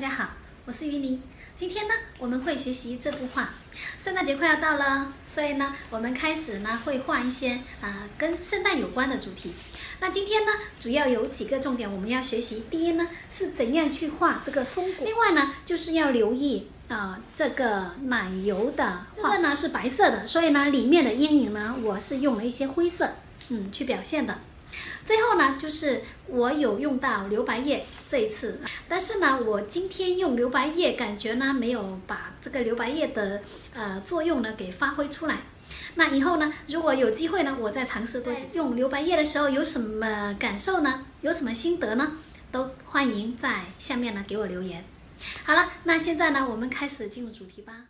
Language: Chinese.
大家好，我是于妮。今天呢，我们会学习这幅画。圣诞节快要到了，所以呢，我们开始呢会画一些啊跟圣诞有关的主题。那今天呢，主要有几个重点我们要学习。第一呢，是怎样去画这个松果。另外呢，就是要留意啊这个奶油的，这个呢是白色的，所以呢里面的阴影呢，我是用了一些灰色，嗯，去表现的。最后呢，就是我有用到留白液这一次，但是呢，我今天用留白液，感觉呢没有把这个留白液的呃作用呢给发挥出来。那以后呢，如果有机会呢，我再尝试多用留白液的时候有什么感受呢？有什么心得呢？都欢迎在下面呢给我留言。好了，那现在呢，我们开始进入主题吧。